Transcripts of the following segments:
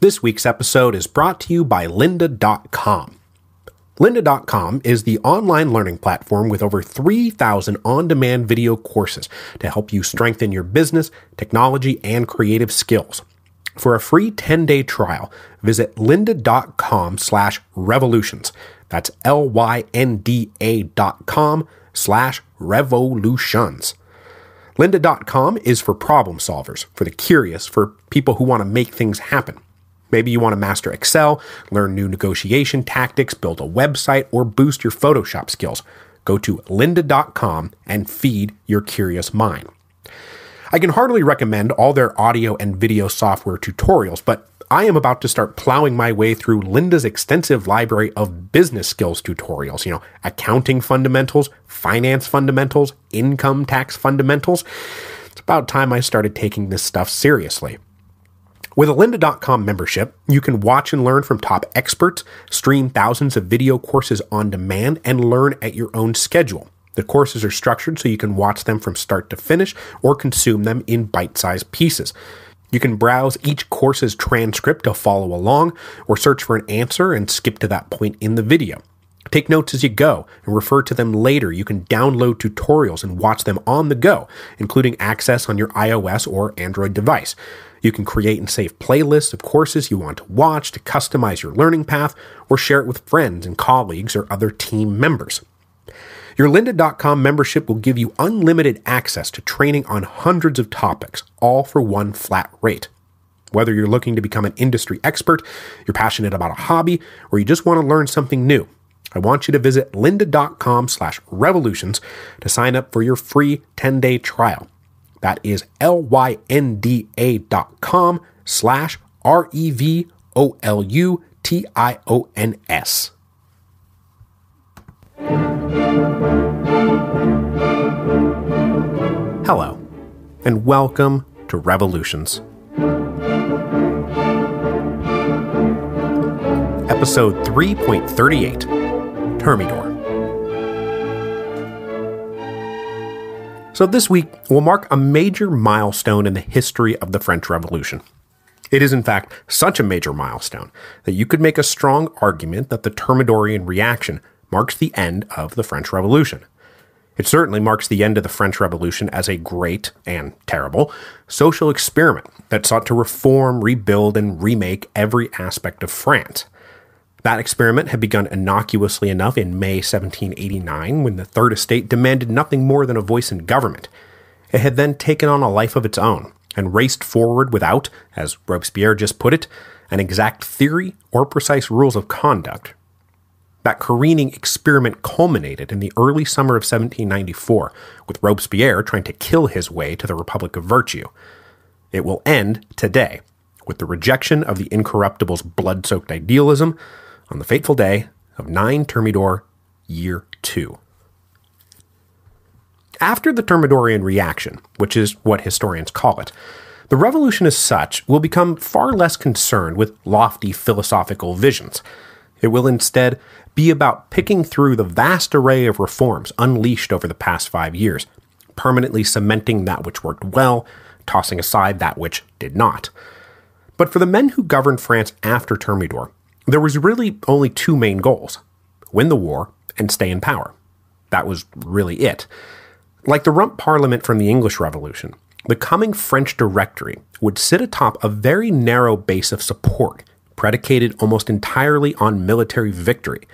This week's episode is brought to you by lynda.com. Lynda.com is the online learning platform with over 3,000 on demand video courses to help you strengthen your business, technology, and creative skills. For a free 10 day trial, visit lynda.com slash revolutions. That's L Y N D A dot com slash revolutions. Lynda.com is for problem solvers, for the curious, for people who want to make things happen. Maybe you want to master Excel, learn new negotiation tactics, build a website, or boost your Photoshop skills. Go to lynda.com and feed your curious mind. I can hardly recommend all their audio and video software tutorials, but I am about to start plowing my way through Lynda's extensive library of business skills tutorials, you know, accounting fundamentals, finance fundamentals, income tax fundamentals. It's about time I started taking this stuff seriously. With a lynda.com membership, you can watch and learn from top experts, stream thousands of video courses on demand, and learn at your own schedule. The courses are structured so you can watch them from start to finish or consume them in bite sized pieces. You can browse each course's transcript to follow along, or search for an answer and skip to that point in the video. Take notes as you go and refer to them later. You can download tutorials and watch them on the go, including access on your iOS or Android device. You can create and save playlists of courses you want to watch to customize your learning path or share it with friends and colleagues or other team members. Your lynda.com membership will give you unlimited access to training on hundreds of topics, all for one flat rate. Whether you're looking to become an industry expert, you're passionate about a hobby, or you just want to learn something new, I want you to visit lynda.com slash revolutions to sign up for your free 10-day trial. That is L-Y-N-D-A dot com slash R-E-V-O-L-U-T-I-O-N-S. Hello, and welcome to Revolutions. Episode 3.38 Thermidor. So, this week will mark a major milestone in the history of the French Revolution. It is, in fact, such a major milestone that you could make a strong argument that the Thermidorian reaction marks the end of the French Revolution. It certainly marks the end of the French Revolution as a great and terrible social experiment that sought to reform, rebuild, and remake every aspect of France. That experiment had begun innocuously enough in May 1789 when the Third Estate demanded nothing more than a voice in government. It had then taken on a life of its own and raced forward without, as Robespierre just put it, an exact theory or precise rules of conduct. That careening experiment culminated in the early summer of 1794 with Robespierre trying to kill his way to the Republic of Virtue. It will end today with the rejection of the incorruptible's blood soaked idealism on the fateful day of 9 Thermidor, year 2. After the Thermidorian reaction, which is what historians call it, the revolution as such will become far less concerned with lofty philosophical visions. It will instead be about picking through the vast array of reforms unleashed over the past five years, permanently cementing that which worked well, tossing aside that which did not. But for the men who governed France after Thermidor, there was really only two main goals win the war and stay in power. That was really it. Like the rump parliament from the English Revolution, the coming French Directory would sit atop a very narrow base of support, predicated almost entirely on military victory.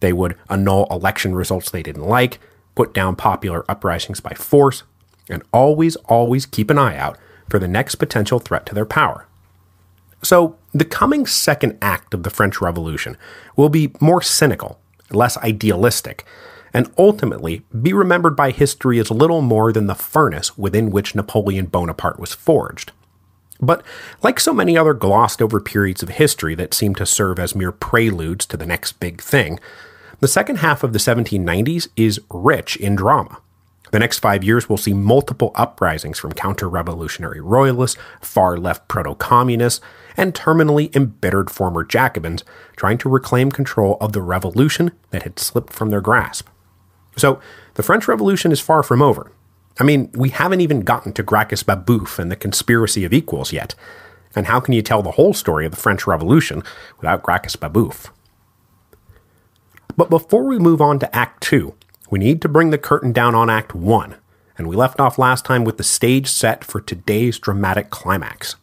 They would annul election results they didn't like, put down popular uprisings by force, and always, always keep an eye out for the next potential threat to their power. So, the coming second act of the French Revolution will be more cynical, less idealistic, and ultimately be remembered by history as little more than the furnace within which Napoleon Bonaparte was forged. But like so many other glossed over periods of history that seem to serve as mere preludes to the next big thing, the second half of the 1790s is rich in drama. The next five years will see multiple uprisings from counter revolutionary royalists, far left proto communists, and terminally embittered former Jacobins trying to reclaim control of the revolution that had slipped from their grasp. So, the French Revolution is far from over. I mean, we haven't even gotten to Gracchus Babeuf and the conspiracy of equals yet. And how can you tell the whole story of the French Revolution without Gracchus Babeuf? But before we move on to Act 2, we need to bring the curtain down on Act 1, and we left off last time with the stage set for today's dramatic climax.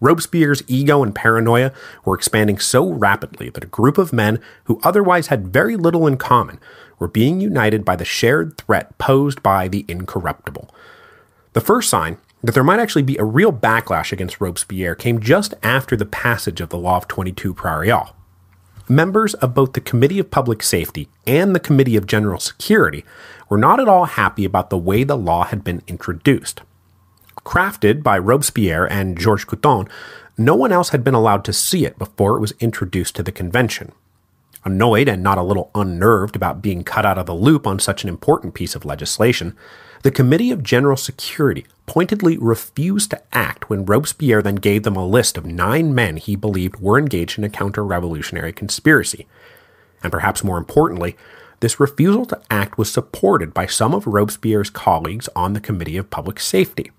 Robespierre's ego and paranoia were expanding so rapidly that a group of men who otherwise had very little in common were being united by the shared threat posed by the incorruptible. The first sign that there might actually be a real backlash against Robespierre came just after the passage of the Law of 22 Prairial. Members of both the Committee of Public Safety and the Committee of General Security were not at all happy about the way the law had been introduced. Crafted by Robespierre and Georges Couthon, no one else had been allowed to see it before it was introduced to the convention. Annoyed and not a little unnerved about being cut out of the loop on such an important piece of legislation, the Committee of General Security pointedly refused to act when Robespierre then gave them a list of nine men he believed were engaged in a counter revolutionary conspiracy. And perhaps more importantly, this refusal to act was supported by some of Robespierre's colleagues on the Committee of Public Safety.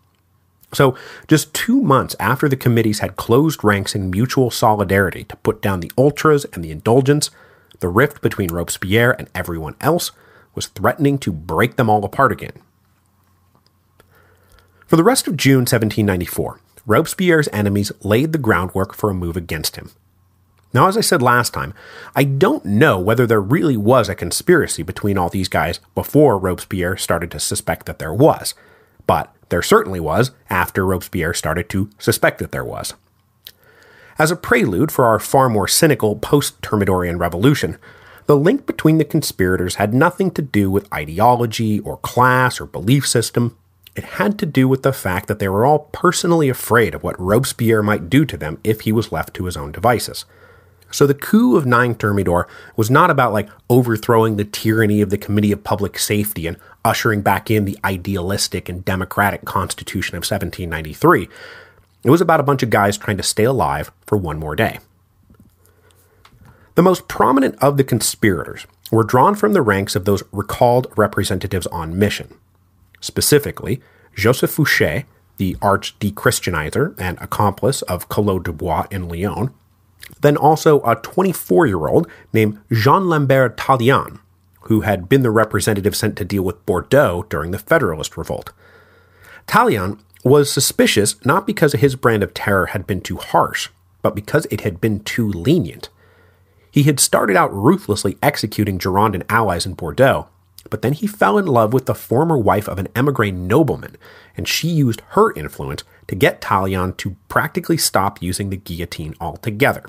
So, just two months after the committees had closed ranks in mutual solidarity to put down the ultras and the indulgents, the rift between Robespierre and everyone else was threatening to break them all apart again. For the rest of June 1794, Robespierre's enemies laid the groundwork for a move against him. Now, as I said last time, I don't know whether there really was a conspiracy between all these guys before Robespierre started to suspect that there was, but there certainly was after Robespierre started to suspect that there was. As a prelude for our far more cynical post Thermidorian revolution, the link between the conspirators had nothing to do with ideology or class or belief system. It had to do with the fact that they were all personally afraid of what Robespierre might do to them if he was left to his own devices. So the coup of 9 Thermidor was not about like overthrowing the tyranny of the Committee of Public Safety and ushering back in the idealistic and democratic Constitution of 1793. It was about a bunch of guys trying to stay alive for one more day. The most prominent of the conspirators were drawn from the ranks of those recalled representatives on mission. Specifically, Joseph Fouché, the arch dechristianizer and accomplice of Collot d'Herbois in Lyon, then also a 24 year old named Jean Lambert Tallien, who had been the representative sent to deal with Bordeaux during the Federalist Revolt. Tallien was suspicious not because his brand of terror had been too harsh, but because it had been too lenient. He had started out ruthlessly executing Girondin allies in Bordeaux, but then he fell in love with the former wife of an emigre nobleman, and she used her influence to get Tallien to practically stop using the guillotine altogether.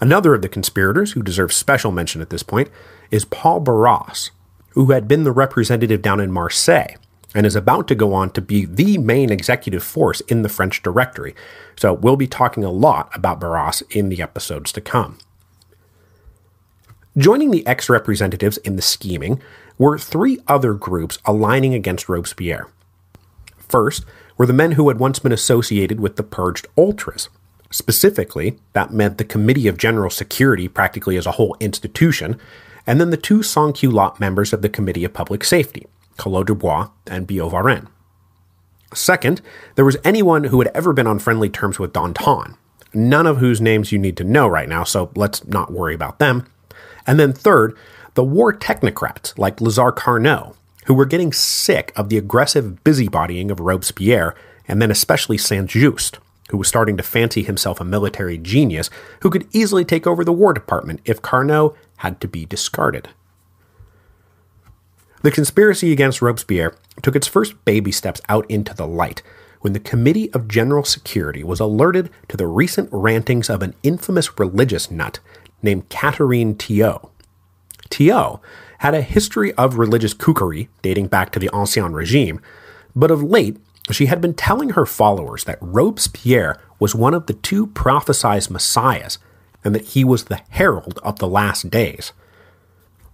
Another of the conspirators who deserves special mention at this point is Paul Barras, who had been the representative down in Marseille and is about to go on to be the main executive force in the French Directory. So we'll be talking a lot about Barras in the episodes to come. Joining the ex representatives in the scheming were three other groups aligning against Robespierre. First were the men who had once been associated with the purged ultras. Specifically, that meant the Committee of General Security practically as a whole institution, and then the two sans-culotte members of the Committee of Public Safety, Collot d'Herbois and Billaud Varennes. Second, there was anyone who had ever been on friendly terms with Danton, none of whose names you need to know right now, so let's not worry about them. And then third, the war technocrats like Lazare Carnot, who were getting sick of the aggressive busybodying of Robespierre, and then especially Saint Just, who was starting to fancy himself a military genius who could easily take over the War Department if Carnot had to be discarded. The conspiracy against Robespierre took its first baby steps out into the light when the Committee of General Security was alerted to the recent rantings of an infamous religious nut named Catherine Théot. Théot had a history of religious kookery dating back to the Ancien Regime, but of late, she had been telling her followers that Robespierre was one of the two prophesied messiahs and that he was the herald of the last days.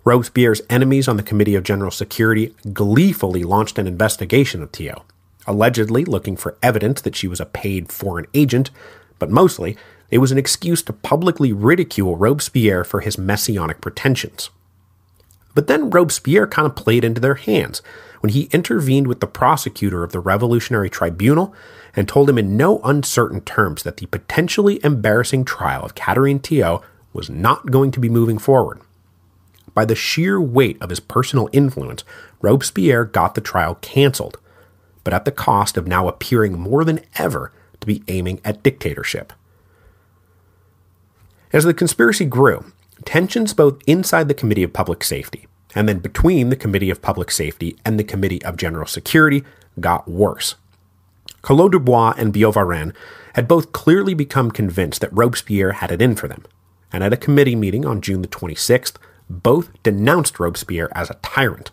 Robespierre's enemies on the Committee of General Security gleefully launched an investigation of Théot, allegedly looking for evidence that she was a paid foreign agent, but mostly it was an excuse to publicly ridicule Robespierre for his messianic pretensions. But then Robespierre kind of played into their hands when he intervened with the prosecutor of the Revolutionary Tribunal and told him in no uncertain terms that the potentially embarrassing trial of Catherine Théot was not going to be moving forward. By the sheer weight of his personal influence, Robespierre got the trial cancelled, but at the cost of now appearing more than ever to be aiming at dictatorship. As the conspiracy grew, tensions both inside the Committee of Public Safety and then between the Committee of Public Safety and the Committee of General Security got worse. Collot d'Herbois and Billaud Varennes had both clearly become convinced that Robespierre had it in for them, and at a committee meeting on June the 26th, both denounced Robespierre as a tyrant,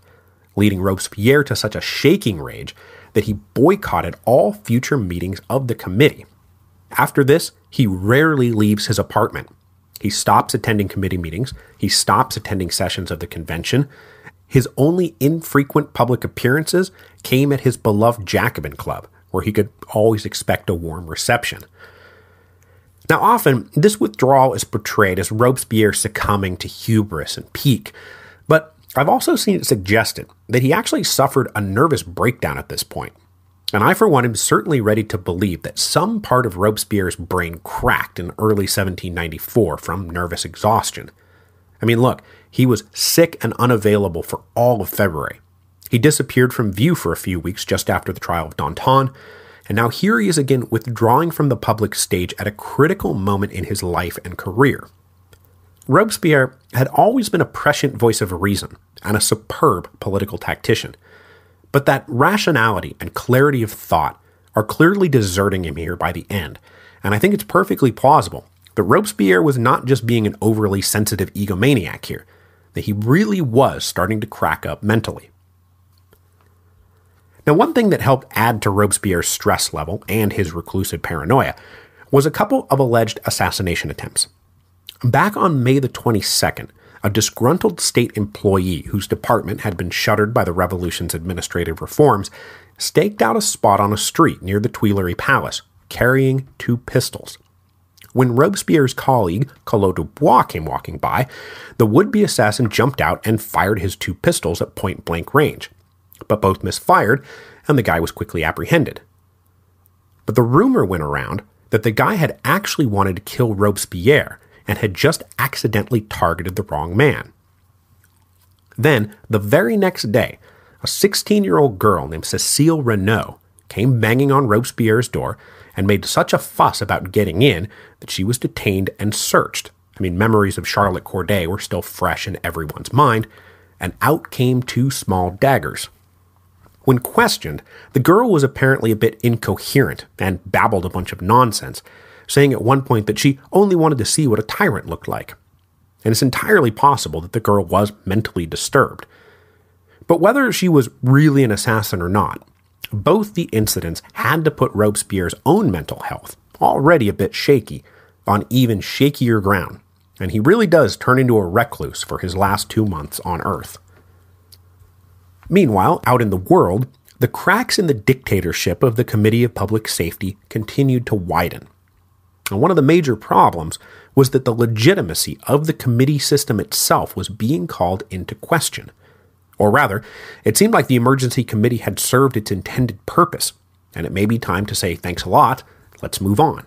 leading Robespierre to such a shaking rage that he boycotted all future meetings of the committee. After this, he rarely leaves his apartment. He stops attending committee meetings, he stops attending sessions of the convention. His only infrequent public appearances came at his beloved Jacobin Club, where he could always expect a warm reception. Now, often, this withdrawal is portrayed as Robespierre succumbing to hubris and pique, but I've also seen it suggested that he actually suffered a nervous breakdown at this point. And I, for one, am certainly ready to believe that some part of Robespierre's brain cracked in early 1794 from nervous exhaustion. I mean, look, he was sick and unavailable for all of February. He disappeared from view for a few weeks just after the trial of Danton, and now here he is again withdrawing from the public stage at a critical moment in his life and career. Robespierre had always been a prescient voice of reason and a superb political tactician, but that rationality and clarity of thought are clearly deserting him here by the end, and I think it's perfectly plausible that Robespierre was not just being an overly sensitive egomaniac here, that he really was starting to crack up mentally. Now, one thing that helped add to Robespierre's stress level and his reclusive paranoia was a couple of alleged assassination attempts. Back on May the 22nd, a disgruntled state employee whose department had been shuttered by the revolution's administrative reforms staked out a spot on a street near the Tuileries Palace, carrying two pistols. When Robespierre's colleague, Collot d'Herbois, came walking by, the would be assassin jumped out and fired his two pistols at point blank range but both misfired, and the guy was quickly apprehended. But the rumor went around that the guy had actually wanted to kill Robespierre and had just accidentally targeted the wrong man. Then, the very next day, a 16 year old girl named Cecile Renault came banging on Robespierre's door and made such a fuss about getting in that she was detained and searched. I mean, memories of Charlotte Corday were still fresh in everyone's mind, and out came two small daggers. When questioned, the girl was apparently a bit incoherent and babbled a bunch of nonsense, saying at one point that she only wanted to see what a tyrant looked like. And it's entirely possible that the girl was mentally disturbed. But whether she was really an assassin or not, both the incidents had to put Robespierre's own mental health, already a bit shaky, on even shakier ground, and he really does turn into a recluse for his last two months on Earth. Meanwhile, out in the world, the cracks in the dictatorship of the Committee of Public Safety continued to widen. One of the major problems was that the legitimacy of the committee system itself was being called into question. Or rather, it seemed like the emergency committee had served its intended purpose, and it may be time to say thanks a lot, let's move on.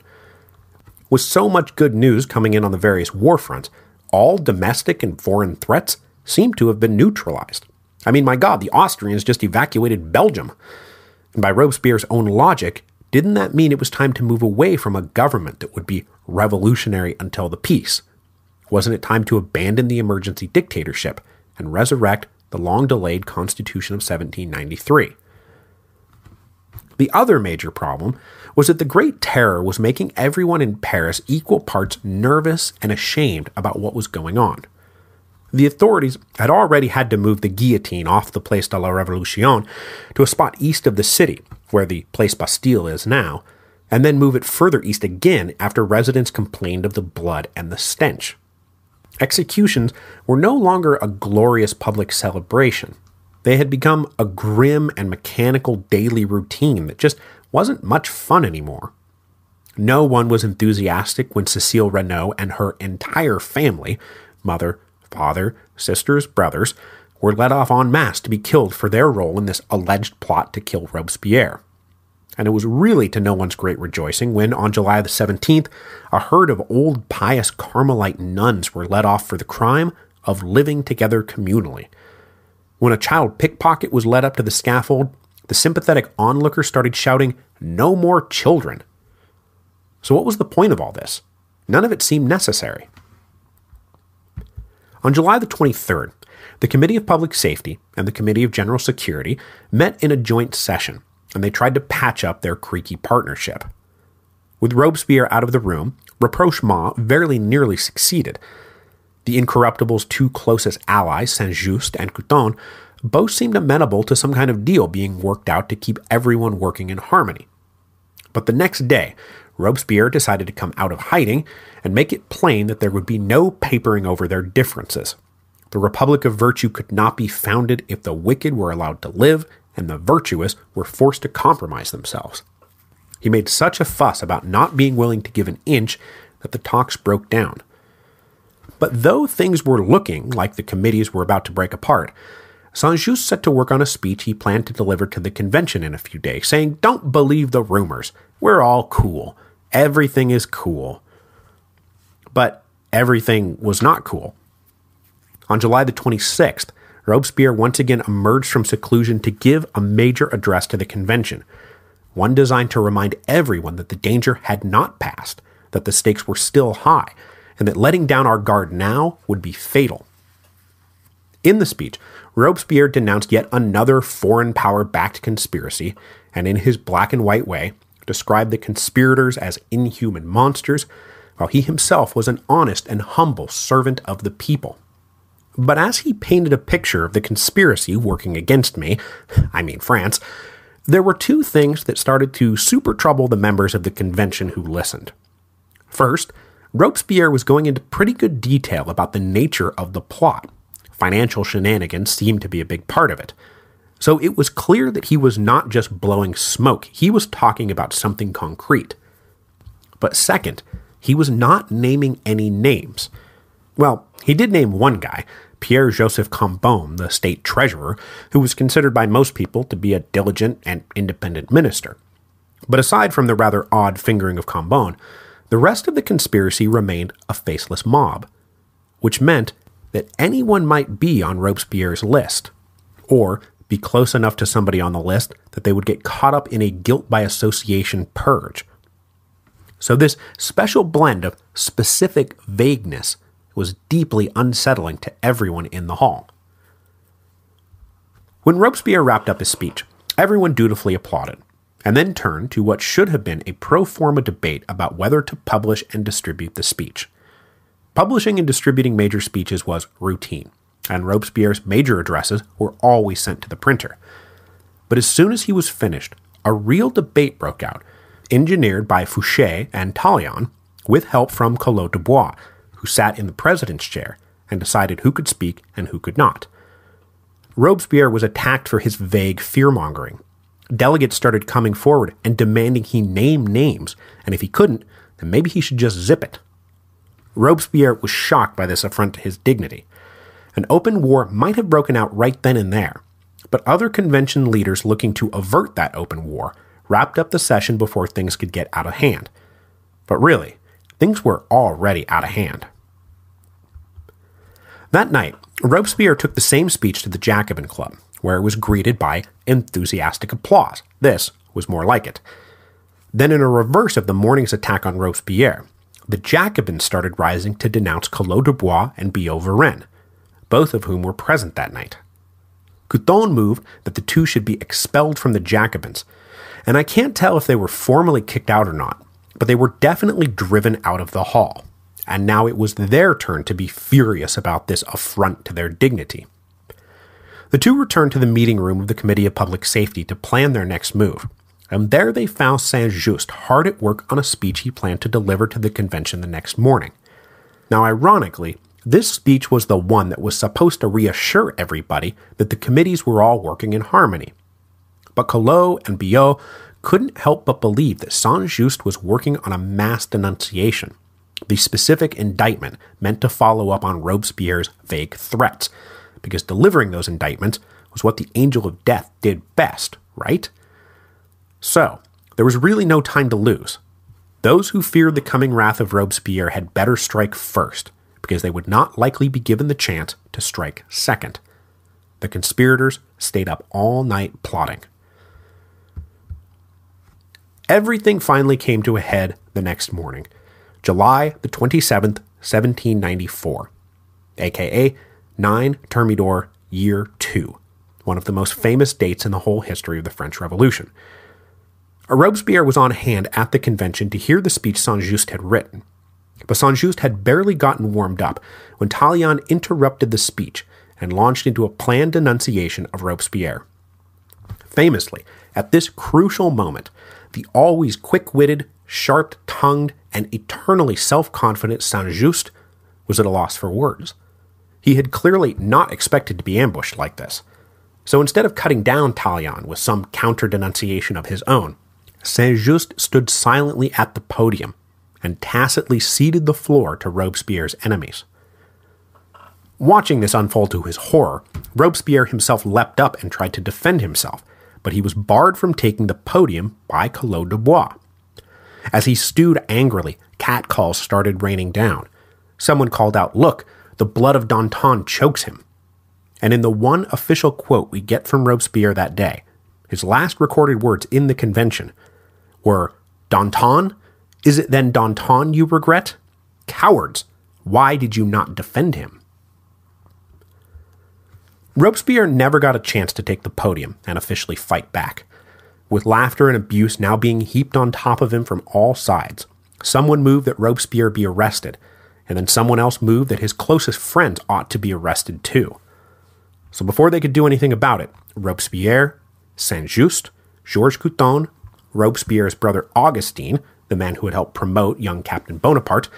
With so much good news coming in on the various war fronts, all domestic and foreign threats seemed to have been neutralized. I mean, my God, the Austrians just evacuated Belgium. And by Robespierre's own logic, didn't that mean it was time to move away from a government that would be revolutionary until the peace? Wasn't it time to abandon the emergency dictatorship and resurrect the long delayed Constitution of 1793? The other major problem was that the Great Terror was making everyone in Paris equal parts nervous and ashamed about what was going on. The authorities had already had to move the guillotine off the Place de la Révolution to a spot east of the city, where the Place Bastille is now, and then move it further east again after residents complained of the blood and the stench. Executions were no longer a glorious public celebration. They had become a grim and mechanical daily routine that just wasn't much fun anymore. No one was enthusiastic when Cecile Renault and her entire family, mother, father, sisters, brothers, were let off en masse to be killed for their role in this alleged plot to kill Robespierre. And it was really to no one's great rejoicing when, on July the 17th, a herd of old pious Carmelite nuns were let off for the crime of living together communally. When a child pickpocket was led up to the scaffold, the sympathetic onlooker started shouting, No more children. So, what was the point of all this? None of it seemed necessary. On July the 23rd, the Committee of Public Safety and the Committee of General Security met in a joint session, and they tried to patch up their creaky partnership. With Robespierre out of the room, rapprochement very nearly succeeded. The Incorruptible's two closest allies, Saint Just and Couthon, both seemed amenable to some kind of deal being worked out to keep everyone working in harmony. But the next day, Robespierre decided to come out of hiding and make it plain that there would be no papering over their differences. The Republic of Virtue could not be founded if the wicked were allowed to live and the virtuous were forced to compromise themselves. He made such a fuss about not being willing to give an inch that the talks broke down. But though things were looking like the committees were about to break apart, Saint Just set to work on a speech he planned to deliver to the convention in a few days, saying, Don't believe the rumors. We're all cool. Everything is cool. But everything was not cool. On July the 26th, Robespierre once again emerged from seclusion to give a major address to the convention, one designed to remind everyone that the danger had not passed, that the stakes were still high, and that letting down our guard now would be fatal. In the speech, Robespierre denounced yet another foreign power backed conspiracy, and in his black and white way, described the conspirators as inhuman monsters, while he himself was an honest and humble servant of the people. But as he painted a picture of the conspiracy working against me, I mean France, there were two things that started to super trouble the members of the convention who listened. First, Robespierre was going into pretty good detail about the nature of the plot. Financial shenanigans seemed to be a big part of it. So it was clear that he was not just blowing smoke, he was talking about something concrete. But second, he was not naming any names. Well, he did name one guy, Pierre Joseph Cambon, the state treasurer, who was considered by most people to be a diligent and independent minister. But aside from the rather odd fingering of Cambon, the rest of the conspiracy remained a faceless mob, which meant that anyone might be on Robespierre's list, or be close enough to somebody on the list that they would get caught up in a guilt by association purge. So, this special blend of specific vagueness was deeply unsettling to everyone in the hall. When Robespierre wrapped up his speech, everyone dutifully applauded, and then turned to what should have been a pro forma debate about whether to publish and distribute the speech. Publishing and distributing major speeches was routine, and Robespierre's major addresses were always sent to the printer. But as soon as he was finished, a real debate broke out, engineered by Fouché and Tallien, with help from Collot d'Herbois, who sat in the president's chair and decided who could speak and who could not. Robespierre was attacked for his vague fear mongering. Delegates started coming forward and demanding he name names, and if he couldn't, then maybe he should just zip it. Robespierre was shocked by this affront to his dignity. An open war might have broken out right then and there, but other convention leaders looking to avert that open war wrapped up the session before things could get out of hand. But really, things were already out of hand. That night, Robespierre took the same speech to the Jacobin Club, where it was greeted by enthusiastic applause. This was more like it. Then, in a reverse of the morning's attack on Robespierre, the Jacobins started rising to denounce Collot d'Herbois and Billaud Varennes, both of whom were present that night. Couthon moved that the two should be expelled from the Jacobins, and I can't tell if they were formally kicked out or not, but they were definitely driven out of the hall, and now it was their turn to be furious about this affront to their dignity. The two returned to the meeting room of the Committee of Public Safety to plan their next move, and there they found Saint Just hard at work on a speech he planned to deliver to the convention the next morning. Now, ironically, this speech was the one that was supposed to reassure everybody that the committees were all working in harmony. But Collot and Billaud couldn't help but believe that Saint Just was working on a mass denunciation, the specific indictment meant to follow up on Robespierre's vague threats, because delivering those indictments was what the angel of death did best, right? So, there was really no time to lose. Those who feared the coming wrath of Robespierre had better strike first, because they would not likely be given the chance to strike second. The conspirators stayed up all night plotting. Everything finally came to a head the next morning, July the 27th, 1794, aka 9 Thermidor, Year 2, one of the most famous dates in the whole history of the French Revolution. Robespierre was on hand at the convention to hear the speech Saint Just had written. But Saint Just had barely gotten warmed up when Tallien interrupted the speech and launched into a planned denunciation of Robespierre. Famously, at this crucial moment, the always quick witted, sharp tongued, and eternally self confident Saint Just was at a loss for words. He had clearly not expected to be ambushed like this. So instead of cutting down Tallien with some counter denunciation of his own, Saint Just stood silently at the podium and tacitly ceded the floor to Robespierre's enemies. Watching this unfold to his horror, Robespierre himself leapt up and tried to defend himself, but he was barred from taking the podium by Collot d'Herbois. As he stewed angrily, catcalls started raining down. Someone called out, Look, the blood of Danton chokes him. And in the one official quote we get from Robespierre that day, his last recorded words in the convention were Danton? Is it then Danton you regret? Cowards! Why did you not defend him? Robespierre never got a chance to take the podium and officially fight back. With laughter and abuse now being heaped on top of him from all sides, someone moved that Robespierre be arrested, and then someone else moved that his closest friends ought to be arrested too. So before they could do anything about it, Robespierre, Saint Just, Georges Couthon, Robespierre's brother Augustine, the man who had helped promote young Captain Bonaparte,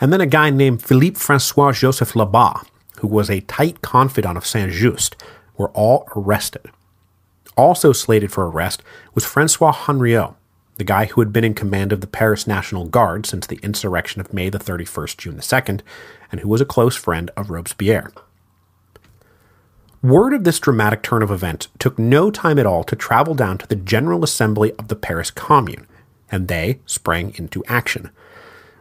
and then a guy named Philippe Francois Joseph Lebas, who was a tight confidant of Saint Just, were all arrested. Also slated for arrest was Francois Henriot, the guy who had been in command of the Paris National Guard since the insurrection of May the 31st, June the 2nd, and who was a close friend of Robespierre. Word of this dramatic turn of events took no time at all to travel down to the General Assembly of the Paris Commune, and they sprang into action.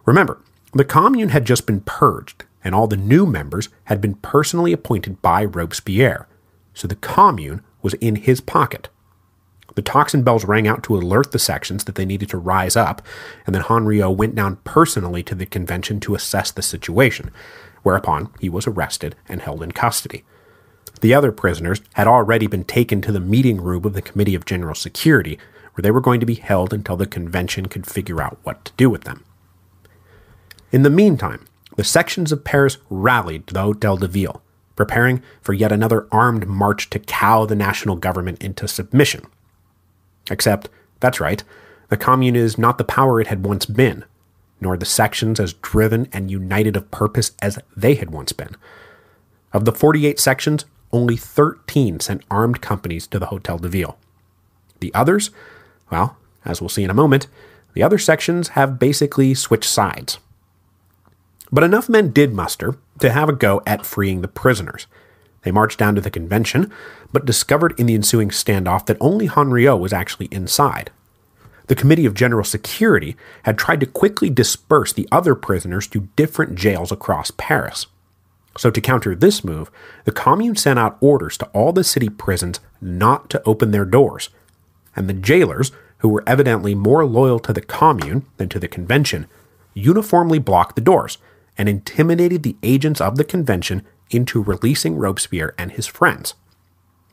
Remember, the Commune had just been purged, and all the new members had been personally appointed by Robespierre, so the Commune was in his pocket. The tocsin bells rang out to alert the sections that they needed to rise up, and then Henriot went down personally to the convention to assess the situation, whereupon he was arrested and held in custody. The other prisoners had already been taken to the meeting room of the Committee of General Security, where they were going to be held until the convention could figure out what to do with them. In the meantime, the sections of Paris rallied to the Hotel de Ville, preparing for yet another armed march to cow the national government into submission. Except, that's right, the Commune is not the power it had once been, nor the sections as driven and united of purpose as they had once been. Of the 48 sections, only 13 sent armed companies to the Hotel de Ville. The others, well, as we'll see in a moment, the other sections have basically switched sides. But enough men did muster to have a go at freeing the prisoners. They marched down to the convention, but discovered in the ensuing standoff that only Henriot was actually inside. The Committee of General Security had tried to quickly disperse the other prisoners to different jails across Paris. So, to counter this move, the Commune sent out orders to all the city prisons not to open their doors. And the jailers, who were evidently more loyal to the Commune than to the Convention, uniformly blocked the doors and intimidated the agents of the Convention into releasing Robespierre and his friends.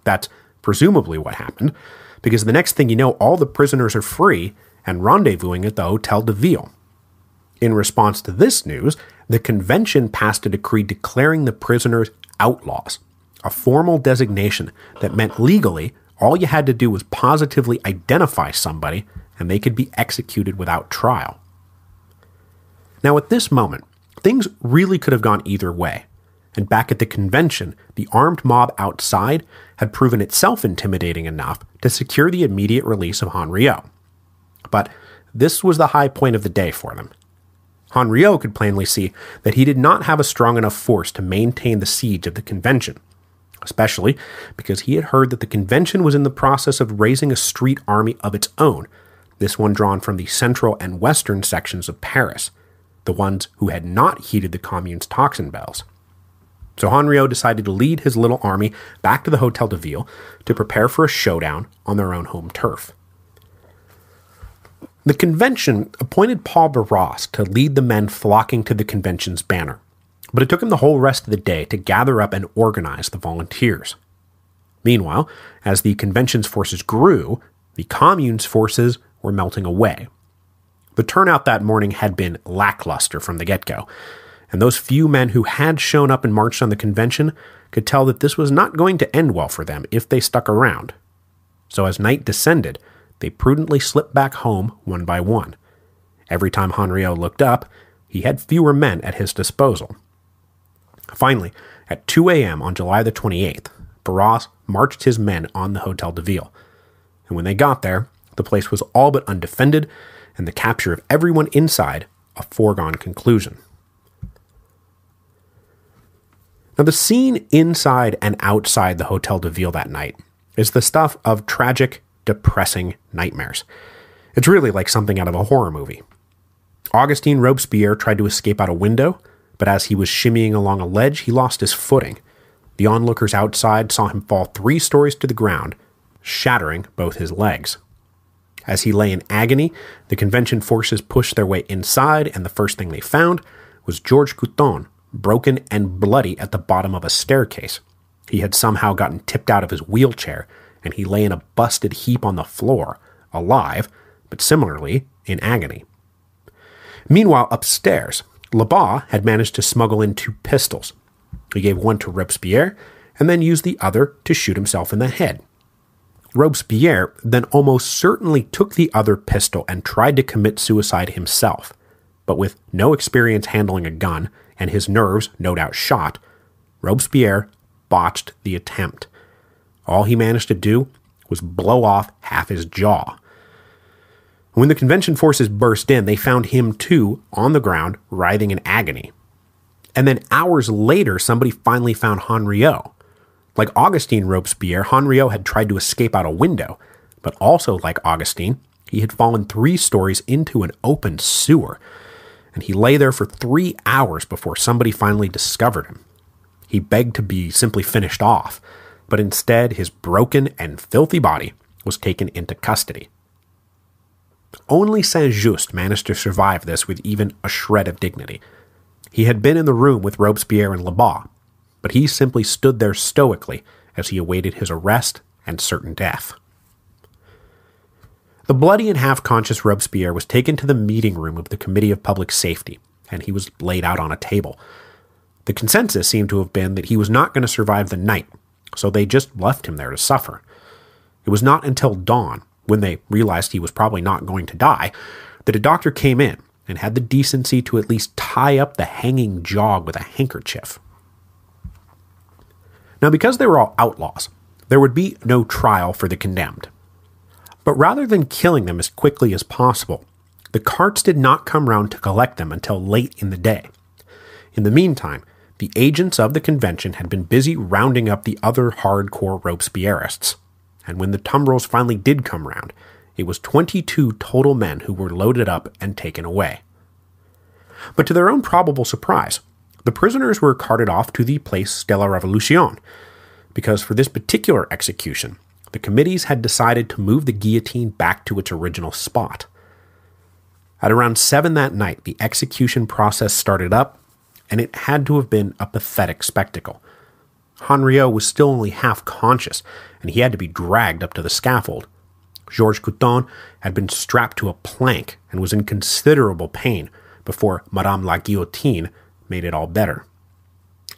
That's presumably what happened, because the next thing you know, all the prisoners are free and rendezvousing at the Hotel de Ville. In response to this news, the convention passed a decree declaring the prisoners outlaws, a formal designation that meant legally all you had to do was positively identify somebody and they could be executed without trial. Now, at this moment, things really could have gone either way. And back at the convention, the armed mob outside had proven itself intimidating enough to secure the immediate release of Henriot. But this was the high point of the day for them. Henriot could plainly see that he did not have a strong enough force to maintain the siege of the convention. Especially because he had heard that the convention was in the process of raising a street army of its own, this one drawn from the central and western sections of Paris, the ones who had not heeded the commune's tocsin bells. So Henriot decided to lead his little army back to the Hotel de Ville to prepare for a showdown on their own home turf. The convention appointed Paul Barras to lead the men flocking to the convention's banner, but it took him the whole rest of the day to gather up and organize the volunteers. Meanwhile, as the convention's forces grew, the commune's forces were melting away. The turnout that morning had been lackluster from the get go, and those few men who had shown up and marched on the convention could tell that this was not going to end well for them if they stuck around. So as night descended, they prudently slipped back home one by one. Every time Henriot looked up, he had fewer men at his disposal. Finally, at 2 a.m. on July the 28th, Barras marched his men on the Hotel de Ville. And when they got there, the place was all but undefended, and the capture of everyone inside a foregone conclusion. Now, the scene inside and outside the Hotel de Ville that night is the stuff of tragic, depressing nightmares. It's really like something out of a horror movie. Augustin Robespierre tried to escape out a window, but as he was shimmying along a ledge, he lost his footing. The onlookers outside saw him fall three stories to the ground, shattering both his legs. As he lay in agony, the convention forces pushed their way inside, and the first thing they found was George Couthon, broken and bloody at the bottom of a staircase. He had somehow gotten tipped out of his wheelchair, and he lay in a busted heap on the floor, alive, but similarly in agony. Meanwhile, upstairs, Lebas had managed to smuggle in two pistols. He gave one to Robespierre, and then used the other to shoot himself in the head. Robespierre then almost certainly took the other pistol and tried to commit suicide himself, but with no experience handling a gun and his nerves no doubt shot, Robespierre botched the attempt. All he managed to do was blow off half his jaw. When the convention forces burst in, they found him too on the ground, writhing in agony. And then hours later, somebody finally found Henriot. Like Augustine Robespierre, Henriot had tried to escape out a window, but also like Augustine, he had fallen three stories into an open sewer, and he lay there for three hours before somebody finally discovered him. He begged to be simply finished off, but instead his broken and filthy body was taken into custody. Only Saint Just managed to survive this with even a shred of dignity. He had been in the room with Robespierre and Lebas, but he simply stood there stoically as he awaited his arrest and certain death. The bloody and half conscious Robespierre was taken to the meeting room of the Committee of Public Safety, and he was laid out on a table. The consensus seemed to have been that he was not going to survive the night, so they just left him there to suffer. It was not until dawn, when they realized he was probably not going to die, that a doctor came in and had the decency to at least tie up the hanging jog with a handkerchief. Now, because they were all outlaws, there would be no trial for the condemned. But rather than killing them as quickly as possible, the carts did not come round to collect them until late in the day. In the meantime, the agents of the convention had been busy rounding up the other hardcore Robespierrists. And when the tumbrils finally did come round, it was 22 total men who were loaded up and taken away. But to their own probable surprise, the prisoners were carted off to the Place de la Révolution, because for this particular execution, the committees had decided to move the guillotine back to its original spot. At around 7 that night, the execution process started up, and it had to have been a pathetic spectacle. Henriot was still only half conscious, and he had to be dragged up to the scaffold. Georges Couthon had been strapped to a plank and was in considerable pain before Madame la Guillotine made it all better.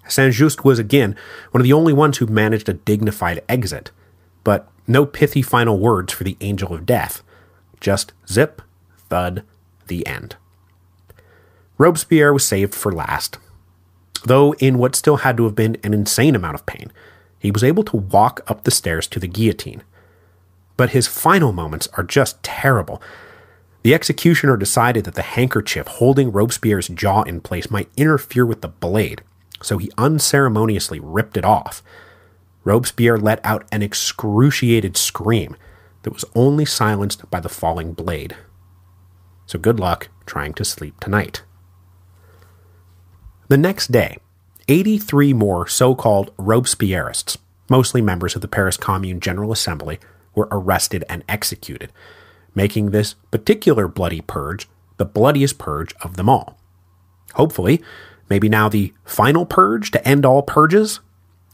Saint Just was again one of the only ones who managed a dignified exit, but no pithy final words for the angel of death. Just zip, thud, the end. Robespierre was saved for last. Though in what still had to have been an insane amount of pain, he was able to walk up the stairs to the guillotine. But his final moments are just terrible, the executioner decided that the handkerchief holding Robespierre's jaw in place might interfere with the blade, so he unceremoniously ripped it off. Robespierre let out an excruciated scream that was only silenced by the falling blade. So good luck trying to sleep tonight. The next day, 83 more so called Robespierrists, mostly members of the Paris Commune General Assembly, were arrested and executed, making this particular bloody purge the bloodiest purge of them all. Hopefully, maybe now the final purge to end all purges?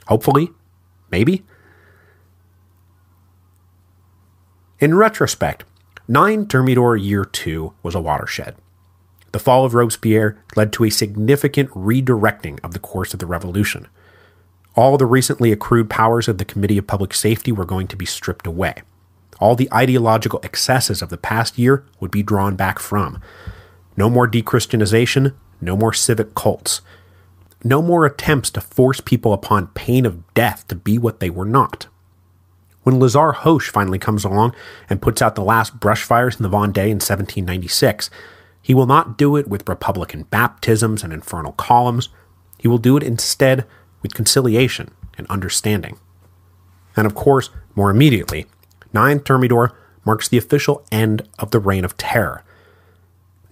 Hopefully, maybe. In retrospect, 9 Thermidor Year 2 was a watershed. The fall of Robespierre led to a significant redirecting of the course of the revolution. All the recently accrued powers of the Committee of Public Safety were going to be stripped away. All the ideological excesses of the past year would be drawn back from. No more dechristianization, no more civic cults. No more attempts to force people upon pain of death to be what they were not. When Lazare Hoche finally comes along and puts out the last brush fires in the Vendée in 1796, he will not do it with Republican baptisms and infernal columns. He will do it instead with conciliation and understanding. And of course, more immediately, 9 Thermidor marks the official end of the Reign of Terror.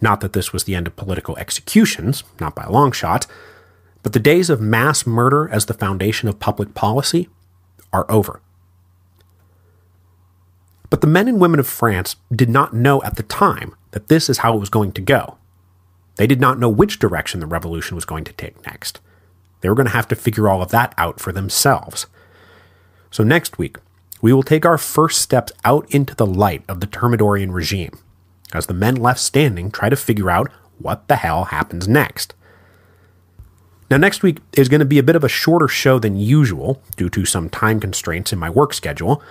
Not that this was the end of political executions, not by a long shot, but the days of mass murder as the foundation of public policy are over. But the men and women of France did not know at the time that this is how it was going to go. They did not know which direction the revolution was going to take next. They were going to have to figure all of that out for themselves. So, next week, we will take our first steps out into the light of the Thermidorian regime, as the men left standing try to figure out what the hell happens next. Now, next week is going to be a bit of a shorter show than usual due to some time constraints in my work schedule,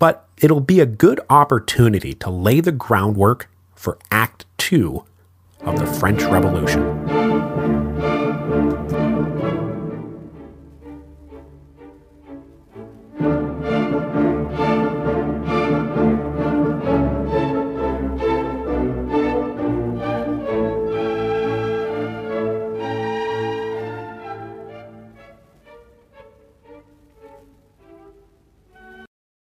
but it'll be a good opportunity to lay the groundwork for Act Two of the French Revolution.